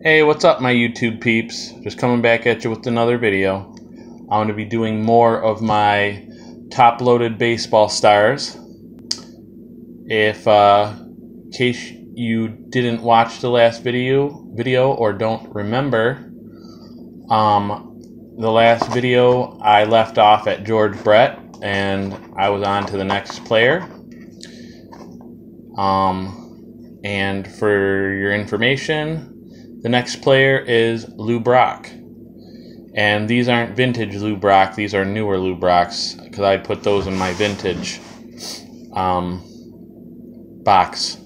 Hey, what's up, my YouTube peeps? Just coming back at you with another video. I'm going to be doing more of my top loaded baseball stars. If, uh, in case you didn't watch the last video, video or don't remember, um, the last video I left off at George Brett and I was on to the next player. Um, and for your information, the next player is Lou Brock. And these aren't vintage Lou Brock, these are newer Lou Brocks, because I put those in my vintage um, box.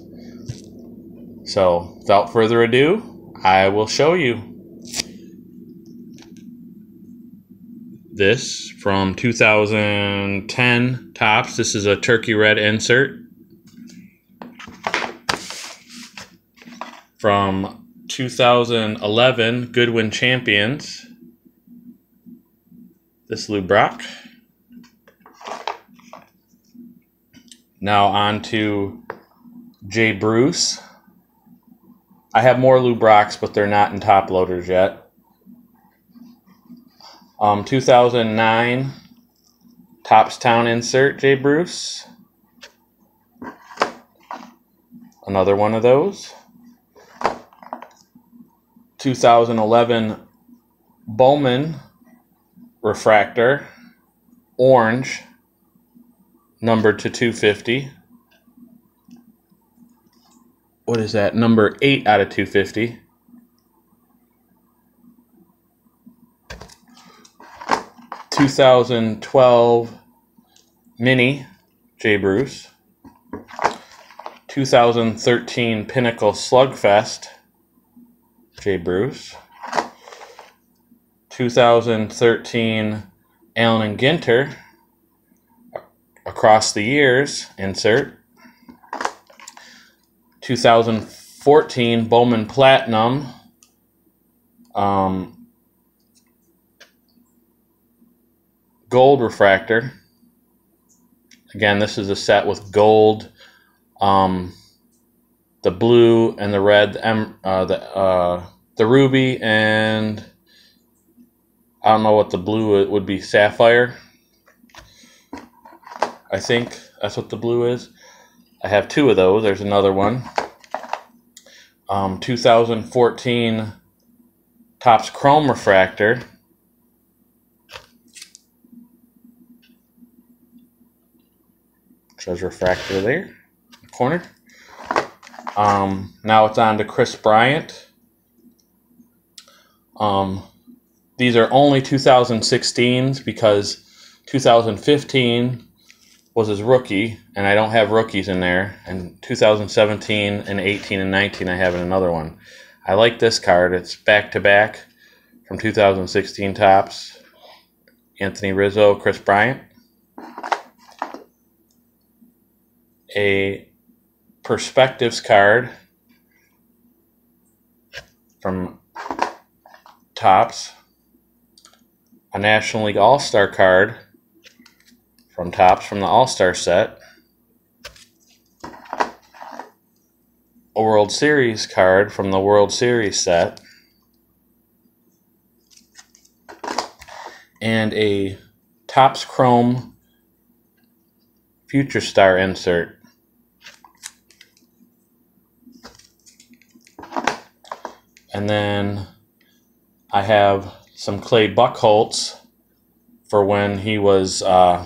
So, without further ado, I will show you. This from 2010 Topps. This is a turkey red insert. From 2011 Goodwin Champions. This Lou Brock. Now on to Jay Bruce. I have more Lou Brocks, but they're not in top loaders yet. Um, 2009 Topps Town insert Jay Bruce. Another one of those. 2011 Bowman refractor, orange, numbered to 250. What is that? Number 8 out of 250. Two thousand twelve Mini Jay Bruce. 2013 Pinnacle Slugfest Jay Bruce. 2013 Allen and Ginter. Across the years, insert. 2014 Bowman Platinum. Um, gold refractor. Again, this is a set with gold, um, the blue and the red, the, uh, the uh, the ruby and I don't know what the blue would be sapphire. I think that's what the blue is. I have two of those. There's another one. Um, 2014 Topps Chrome Refractor. Shows refractor there, corner. Um, now it's on to Kris Bryant. Um, these are only 2016s because 2015 was his rookie, and I don't have rookies in there. And 2017 and 18 and 19, I have in another one. I like this card. It's back to back from 2016 Topps. Anthony Rizzo, Kris Bryant. A perspectives card from Topps, a National League All Star card from Topps from the All Star set, a World Series card from the World Series set, and a Topps Chrome Future Star insert. And then I have some Clay Buchholz for when he was uh,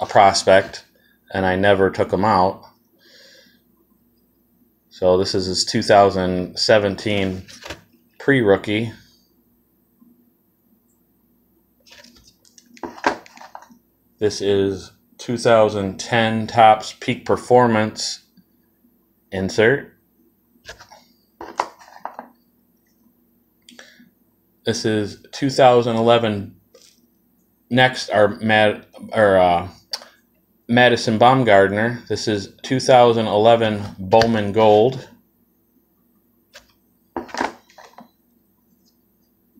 a prospect, and I never took him out. So this is his 2017 pre-rookie. This is 2010 Topps Peak Performance insert. This is 2011. Next are Mad or uh, Madison Bumgarner. This is 2011 Bowman Gold.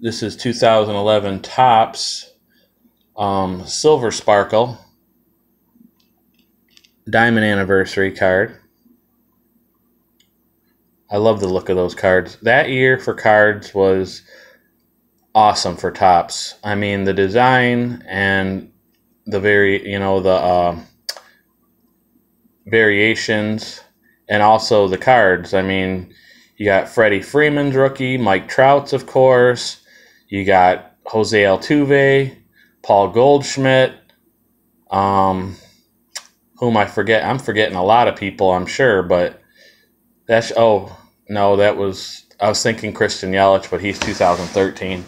This is 2011 Topps um, Silver Sparkle Diamond Anniversary card. I love the look of those cards. That year for cards was awesome for Topps. I mean, the design and the very, you know, the uh, variations and also the cards. I mean, you got Freddie Freeman's rookie, Mike Trout's, of course. You got Jose Altuve, Paul Goldschmidt, um, whom I forget. I'm forgetting a lot of people, I'm sure, but that's oh no, that was I was thinking Christian Yelich, but he's 2013.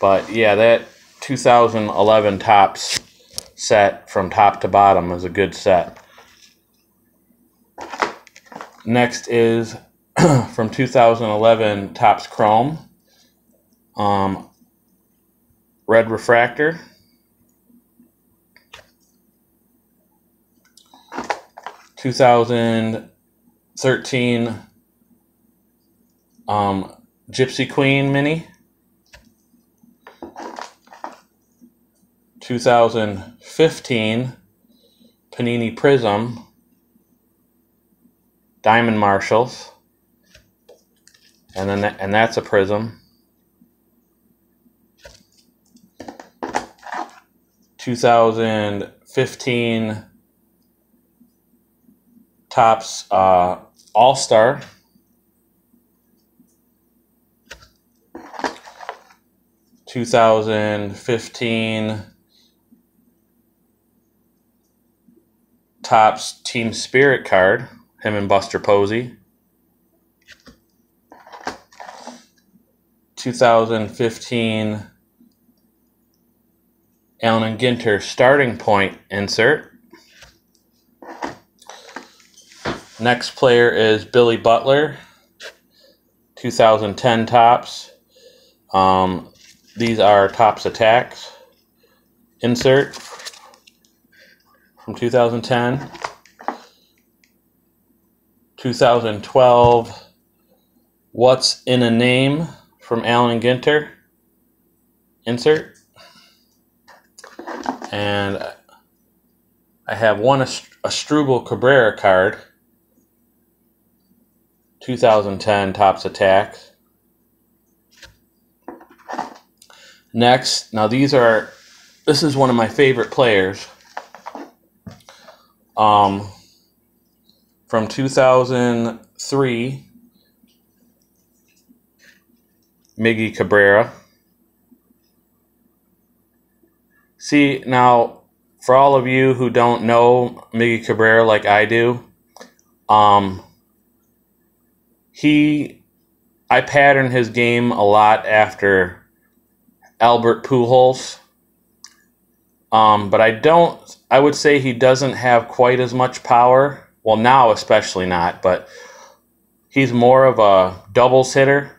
But yeah, that 2011 Topps set from top to bottom is a good set. Next is from 2011 Topps Chrome. Um, red refractor. Two thousand thirteen um, Gypsy Queen Mini. 2015 Panini Prism Diamond Marshalls. And then that, and that's a prism. 2015 Topps uh, All Star. Two thousand fifteen Topps Team Spirit card, him and Buster Posey. 2015 Allen and Ginter starting point insert. Next player is Billy Butler, 2010 Topps. Um, these are Topps Attax. Insert from 2010. 2012 What's in a Name from Allen Ginter. Insert. And I have one Asdrubal Cabrera card, 2010 Topps Attack. Next, now these are, this is one of my favorite players. Um, from 2003, Miggy Cabrera. See, now, for all of you who don't know Miggy Cabrera like I do, um, he, I pattern his game a lot after Albert Pujols. Um, but I don't, I would say he doesn't have quite as much power. Well, now especially not, but he's more of a doubles hitter,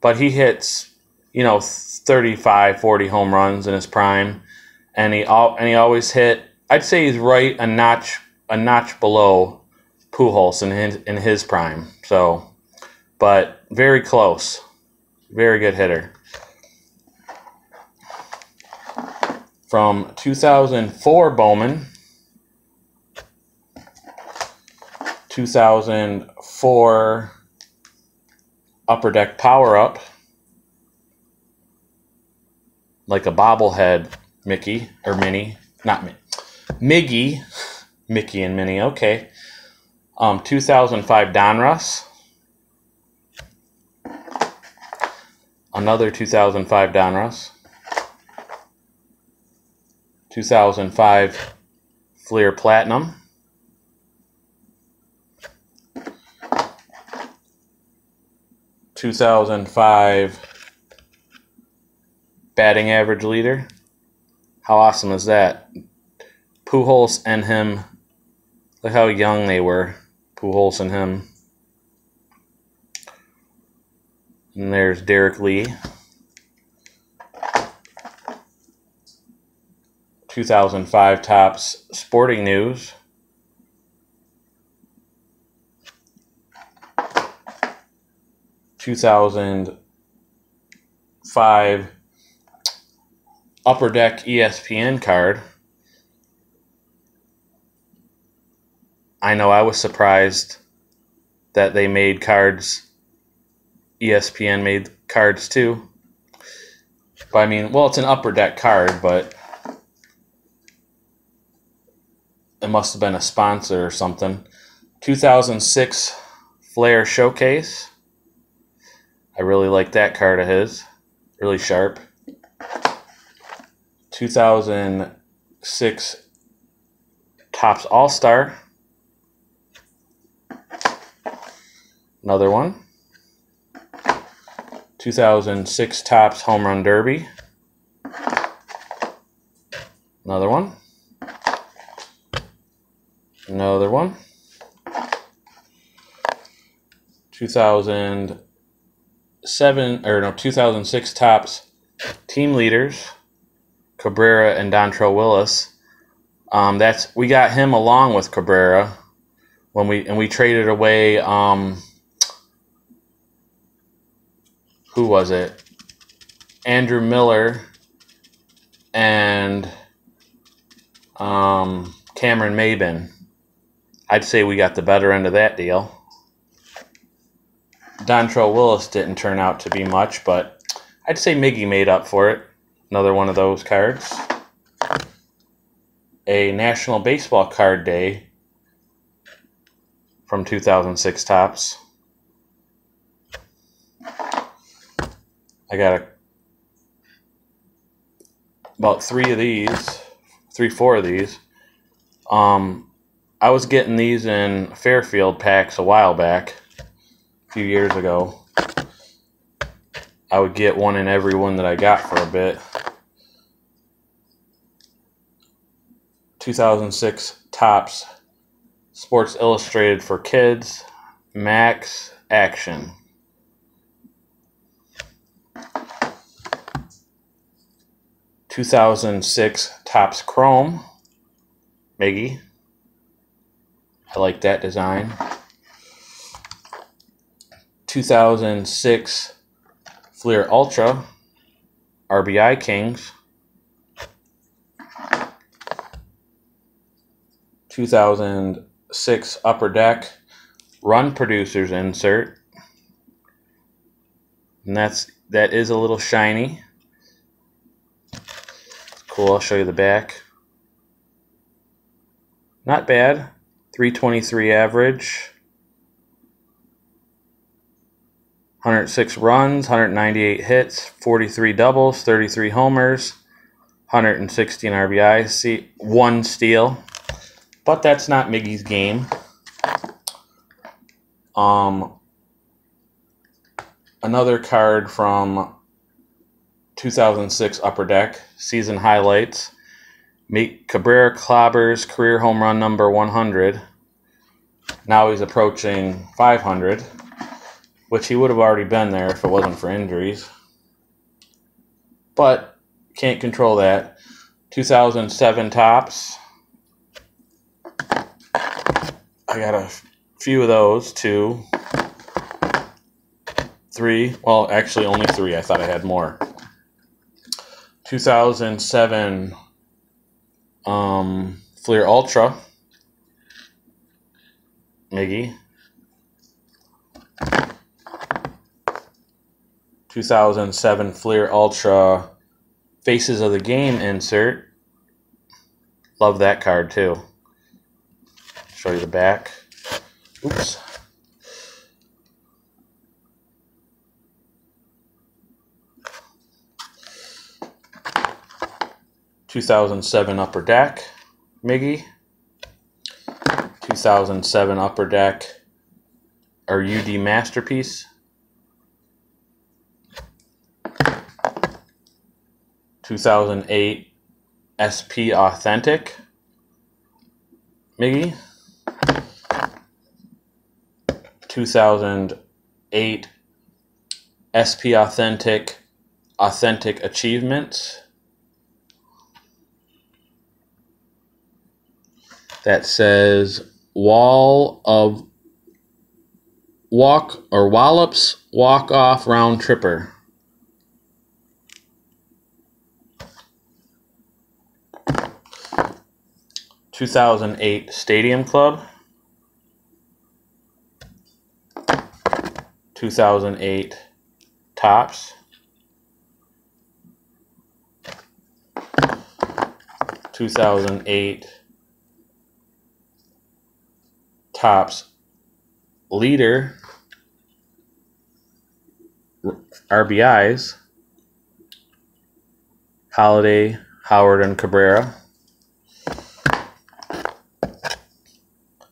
but he hits, you know, 35, 40 home runs in his prime and he and he always hit. I'd say he's right a notch a notch below Pujols in his, in his prime. So, but very close, very good hitter. From 2004 Bowman, 2004 Upper Deck Power Up, like a bobblehead Mickey or Minnie, not me, Miggy, Mickey and Minnie. Okay. Um, 2005 Donruss. Another 2005 Donruss. 2005 Fleer Platinum. Two thousand five batting average leader. How awesome is that? Pujols and him. Look how young they were. Pujols and him. And there's Derrek Lee. 2005 Topps Sporting News. Two thousand five Upper Deck ESPN card. I know I was surprised that they made cards. ESPN made cards too. But I mean, well, it's an upper deck card, but it must have been a sponsor or something. 2006 Flair Showcase. I really like that card of his. Really sharp. 2006 Topps All Star. Another one. 2006 Topps Home Run Derby. Another one. Another one. 2007 or no 2006 Topps team leaders Cabrera and Dontrelle Willis. Um, that's we got him along with Cabrera when we and we traded away um, who was it? Andrew Miller and um, Cameron Maybin. I'd say we got the better end of that deal. Dontrelle Willis didn't turn out to be much, but I'd say Miggy made up for it. Another one of those cards. A National Baseball Card Day from 2006 Topps. I got a, about three of these, three, four of these. Um, I was getting these in Fairfield packs a while back, a few years ago. I would get one in every one that I got for a bit. 2006 Topps Sports Illustrated for Kids Max Action. 2006 Topps Chrome. Miggy. I like that design. 2006 Fleer Ultra. RBI Kings. 2006 Upper Deck Run Producers insert. And that's that is a little shiny. Cool, I'll show you the back. Not bad. 323 average. 106 runs, 198 hits, 43 doubles, 33 homers, 116 RBI, one steal. But that's not Miggy's game. Um another card from 2006 Upper Deck season highlights. Meet Cabrera Clobber's career home run number 100. Now he's approaching 500, which he would have already been there if it wasn't for injuries. But can't control that. 2007 Topps. I got a few of those, two, three. Well, actually, only three. I thought I had more. 2007 um, Fleer Ultra. Miggy. 2007 Fleer Ultra Faces of the Game insert. Love that card too. Show you the back. Oops. 2007 Upper Deck, Miggy. 2007 Upper Deck, our UD Masterpiece. 2008 SP Authentic, Miggy. 2008 SP Authentic Authentic Achievements. that says wall of walk or wallops walk off round tripper. Two thousand eight Stadium Club. 2008 Topps 2008 Topps leader RBIs Holliday, Howard, and Cabrera.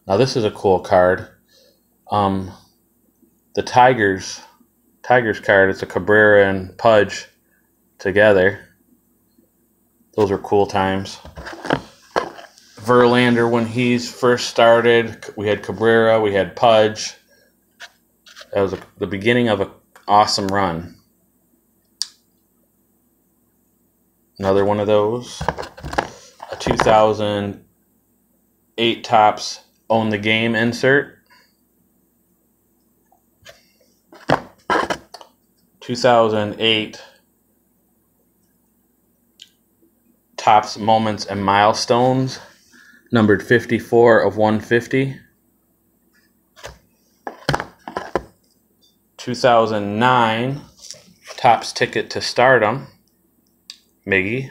Now this is a cool card. Um, the Tigers, Tigers card. It's a Cabrera and Pudge together. Those are cool times. Verlander, when he's first started, we had Cabrera, we had Pudge. That was a, the beginning of an awesome run. Another one of those. A 2008 Topps Own the Game insert. 2008 Topps Moments and Milestones, numbered 54 of 150. 2009 Topps Ticket to Stardom, Miggy.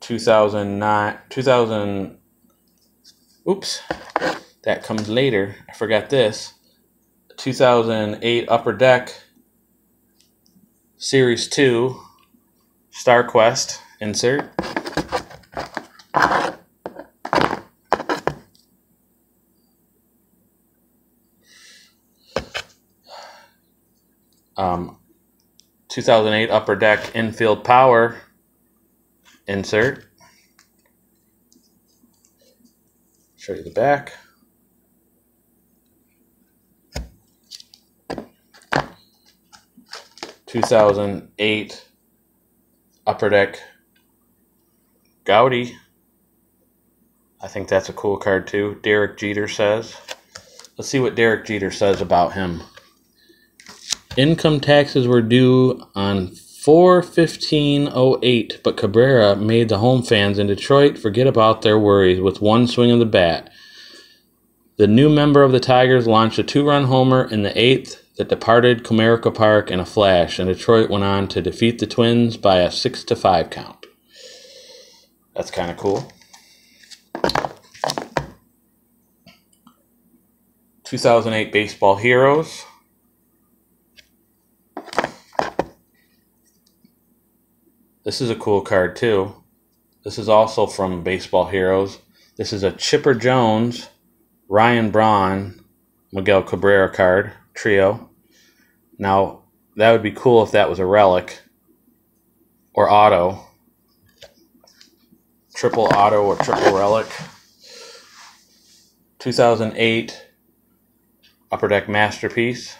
2009 2000 oops that comes later. I forgot this. 2008 upper deck. Series 2 star quest. Insert um, 2008 upper deck infield power insert. Show you the back. Two thousand eight upper deck Goudey. I think that's a cool card too. Derek Jeter says. Let's see what Derek Jeter says about him. Income taxes were due on 41508, but Cabrera made the home fans in Detroit forget about their worries with one swing of the bat. The new member of the Tigers launched a two run homer in the eighth that departed Comerica Park in a flash, and Detroit went on to defeat the Twins by a 6 to 5 count. That's kind of cool. 2008 Baseball Heroes. This is a cool card too. This is also from Baseball Heroes. This is a Chipper Jones, Ryan Braun, Miguel Cabrera card trio. Now, that would be cool if that was a relic or auto. Triple auto or triple relic. 2008 Upper Deck Masterpiece.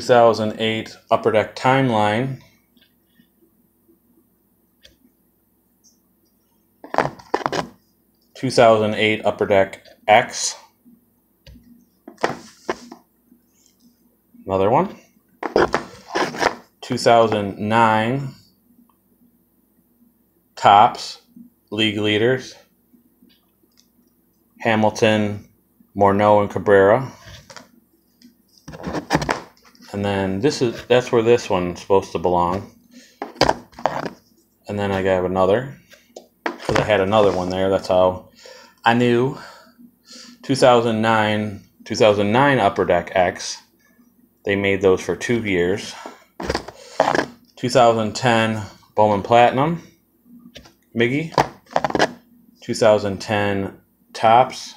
2008 Upper Deck Timeline. Two thousand eight Upper Deck X. Another one. Two thousand nine Topps League Leaders. Hamilton, Morneau, and Cabrera. And then this is that's where this one's supposed to belong. And then I got another because I had another one there. That's how I knew. 2009, 2009 Upper Deck X. They made those for two years. 2010 Bowman Platinum, Miggy. 2010 Topps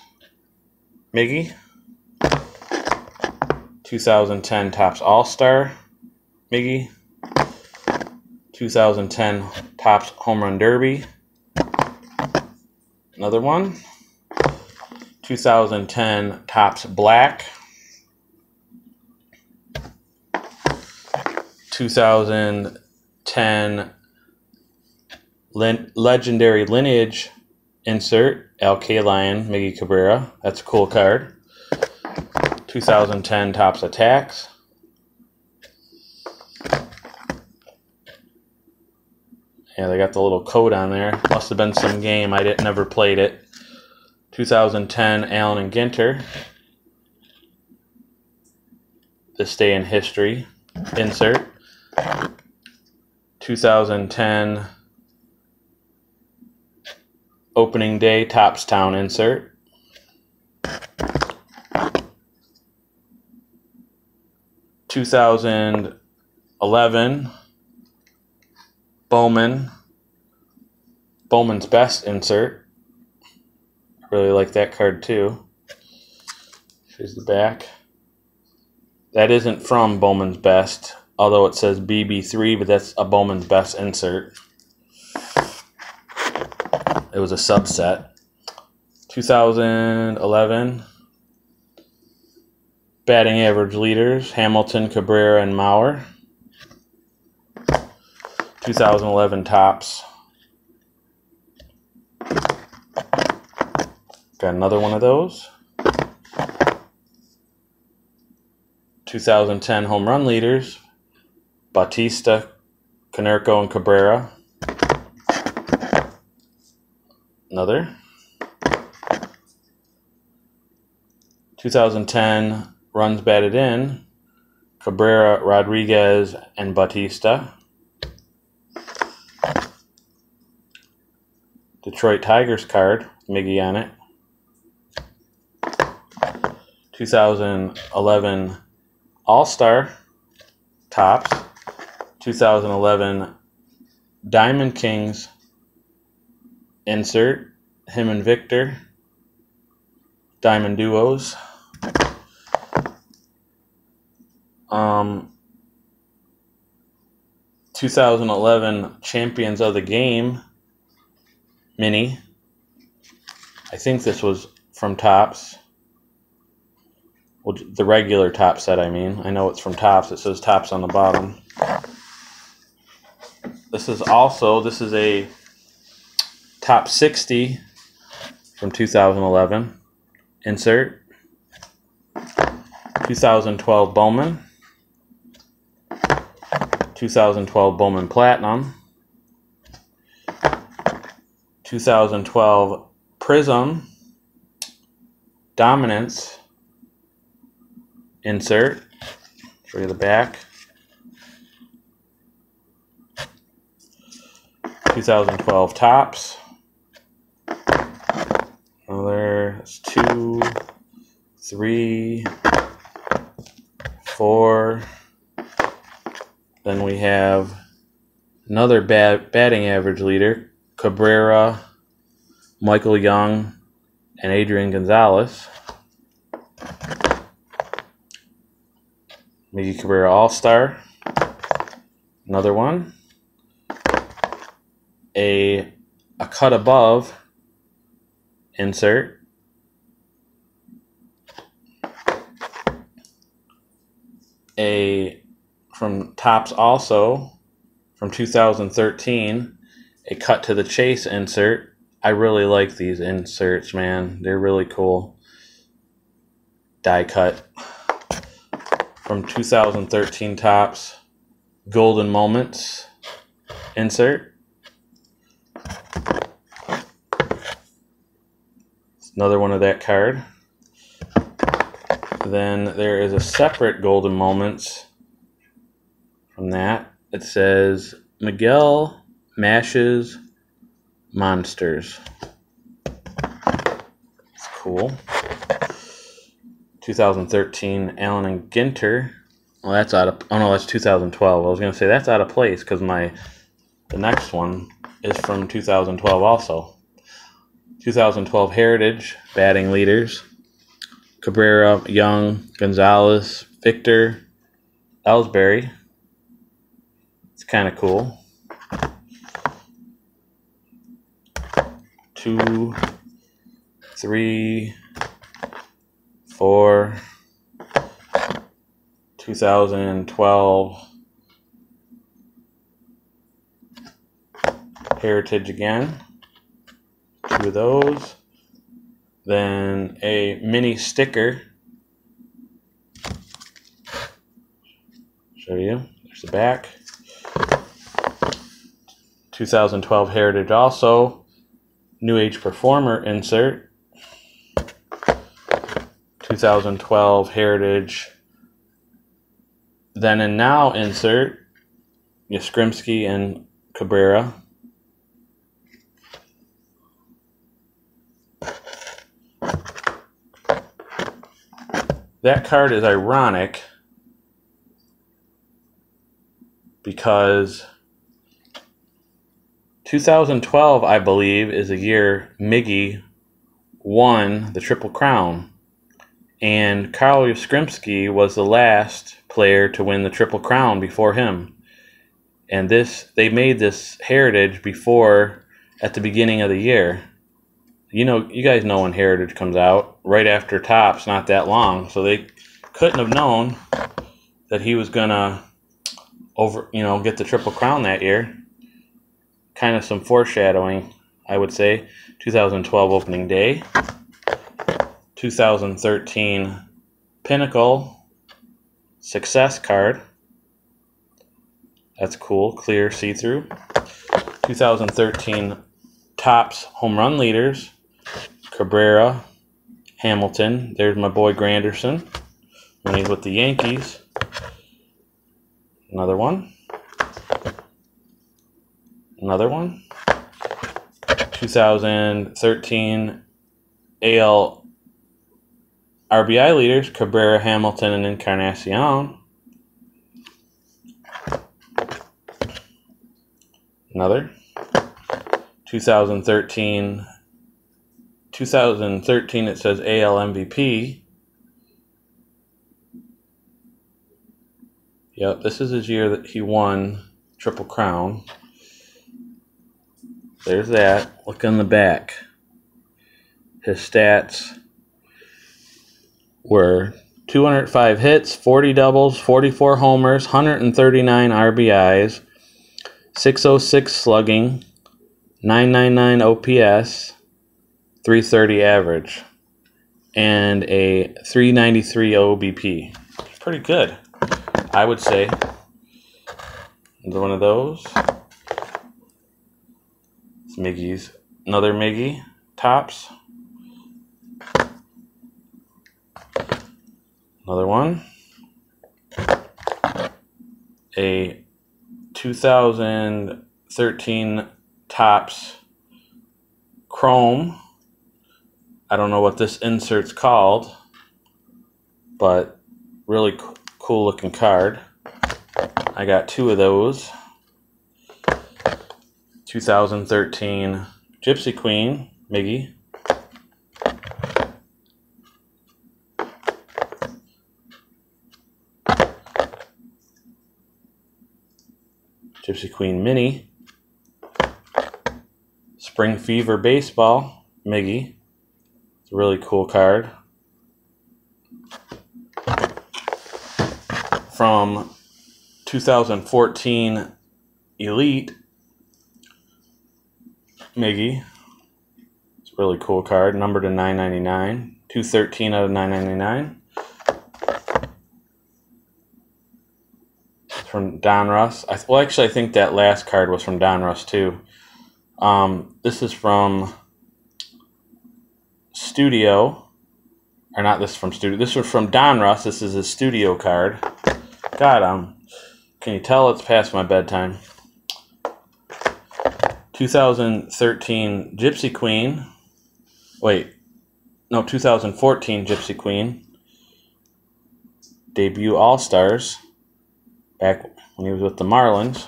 Miggy. 2010 Topps All Star, Miggy. 2010 Topps Home Run Derby. Another one. 2010 Topps Black. 2010 Legendary Lineage insert, Al Kaline, Miggy Cabrera. That's a cool card. 2010 Topps Attax. Yeah, they got the little code on there. Must have been some game. I didn't never played it. 2010 Allen and Ginter. This day in history. Insert. 2010 opening day Topps Town insert. Two thousand eleven Bowman Bowman's best insert. Really like that card too. Here's the back. That isn't from Bowman's best, although it says BB3, but that's a Bowman's best insert. It was a subset. 2011 batting average leaders Hamilton, Cabrera, and Mauer. 2011 Topps. Got another one of those. 2010 home run leaders Bautista, Konerko, and Cabrera. Another. 2010 runs batted in Cabrera, Rodriguez, and Bautista. Detroit Tigers card, Miggy on it. 2011 All Star Topps. 2011 Diamond Kings insert. Him and Victor. Diamond Duos. Um, 2011 Champions of the Game mini. I think this was from Topps. Well, the regular top set, I mean. I know it's from Topps. It says Topps on the bottom. This is also, this is a top 60 from 2011. Insert. 2012 Bowman. 2012 Bowman Platinum. 2012 Prism Dominance insert. Show you the back. 2012 Topps. Another two, three, four. Then we have another bat, batting average leader, Cabrera, Michael Young, and Adrian Gonzalez. Miggy Cabrera All Star. Another one. A a cut above insert. A from Topps also from 2013 a cut to the chase insert. I really like these inserts, man. They're really cool. Die cut from 2013 Topps. Golden Moments insert. Another one of that card. Then there is a separate Golden Moments from that. It says Miguel Mashes Monsters. It's cool. 2013 Allen and Ginter. Well, that's out of. Oh no, that's 2012. I was gonna say that's out of place because my the next one is from 2012 also. 2012 Heritage batting leaders: Cabrera, Young, Gonzalez, Victor, Ellsbury. Kind of cool. two, three, four, 2012 Heritage again, two of those, then a mini sticker. Show you. There's the back. 2012 Heritage also. New Age Performer insert. 2012 Heritage Then and Now insert. Yastrzemski and Cabrera. That card is ironic because 2012, I believe, is a year Miggy won the Triple Crown. And Carl Yastrzemski was the last player to win the Triple Crown before him. And this they made this heritage before at the beginning of the year. You know, you guys know when Heritage comes out, right after Topps, not that long. So they couldn't have known that he was gonna over, you know, get the Triple Crown that year kind of some foreshadowing, I would say. 2012 opening day, 2013 Pinnacle Success card. That's cool, clear, see through. 2013 Topps Home Run Leaders, Cabrera, Hamilton. There's my boy Granderson when he's with the Yankees. Another one. Another one. 2013 AL RBI leaders Cabrera, Hamilton, and Encarnacion. Another. 2013 2013 it says AL MVP. Yep, this is his year that he won Triple Crown. There's that. Look on the back. His stats were 205 hits, 40 doubles, 44 homers, 139 RBIs, 606 slugging, 999 OPS, 330 average, and a 393 OBP. Pretty good, I would say. One of those. Miggy's. Another Miggy. Topps. Another one. A 2013 Topps Chrome. I don't know what this insert's called, but really cool looking card. I got two of those. 2013 Gypsy Queen, Miggy. Gypsy Queen Mini. Spring Fever Baseball, Miggy. It's a really cool card. From 2014 Elite Miggy. It's a really cool card, numbered to 999. 213 out of 999. From Donruss. I, well, actually, I think that last card was from Donruss, too. Um, this is from Studio. Or not this from Studio. This was from Donruss. This is a Studio card. God, um, can you tell it's past my bedtime? 2013 Gypsy Queen. Wait, no, 2014 Gypsy Queen. Debut All Stars. Back when he was with the Marlins.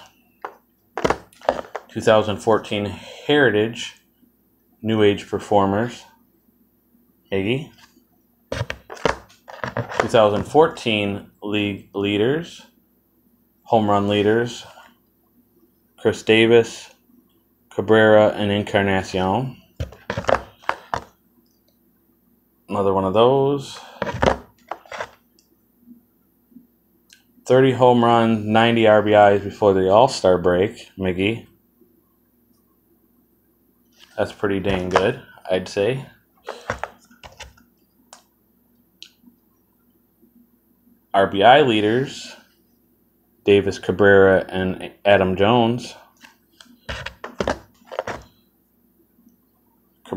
2014 Heritage New Age Performers. Iggy. 2014 League Leaders. Home Run Leaders. Chris Davis. Cabrera and Encarnacion. Another one of those. 30 home runs, 90 RBIs before the All Star break, Miggy. That's pretty dang good, I'd say. RBI leaders Davis Cabrera and Adam Jones.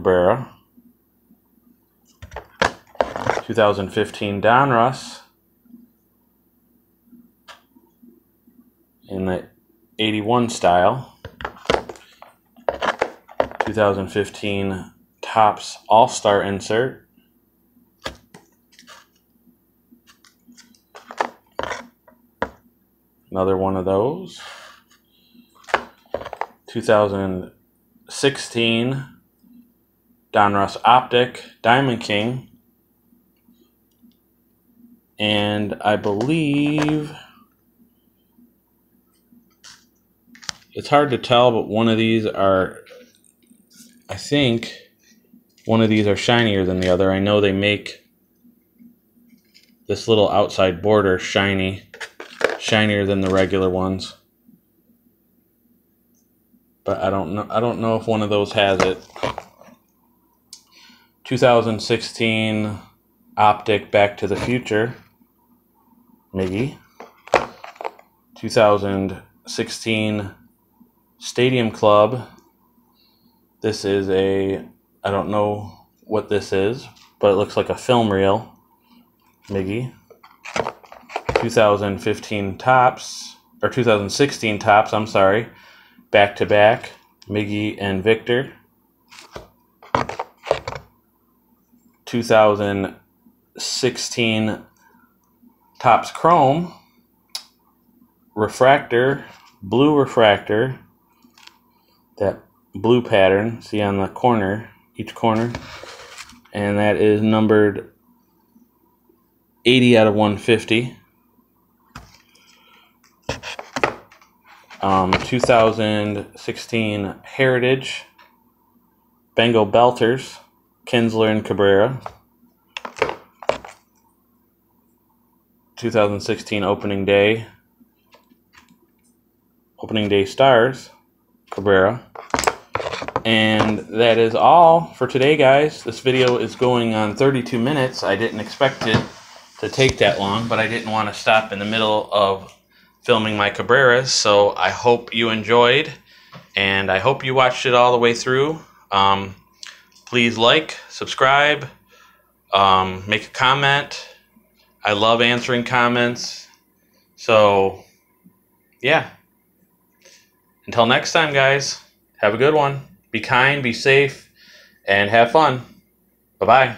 Cabrera. 2015 Donruss in the 81 style. 2015 Topps All-Star insert. Another one of those. 2016 Donruss Optic Diamond King. And I believe it's hard to tell, but one of these are, I think, one of these are shinier than the other. I know they make this little outside border shiny shinier than the regular ones. But I don't know I don't know if one of those has it. 2016 Optic Back to the Future. Miggy. 2016 Stadium Club. This is a I don't know what this is, but it looks like a film reel. Miggy. 2015 Topps, or 2016 Topps, I'm sorry, back to back, Miggy and Victor. 2016 Topps Chrome, refractor, blue refractor, that blue pattern, see on the corner, each corner, and that is numbered 80 out of 150. Um, 2016 Heritage, Bengal Belters, Kinsler and Cabrera. 2016 Opening Day, Opening Day Stars, Cabrera. And that is all for today, guys. This video is going on 32 minutes. I didn't expect it to take that long, but I didn't want to stop in the middle of filming my Cabreras. So I hope you enjoyed, and I hope you watched it all the way through. Um, please like, subscribe, um, make a comment. I love answering comments. So, yeah. Until next time, guys, have a good one. Be kind, be safe, and have fun. Bye bye.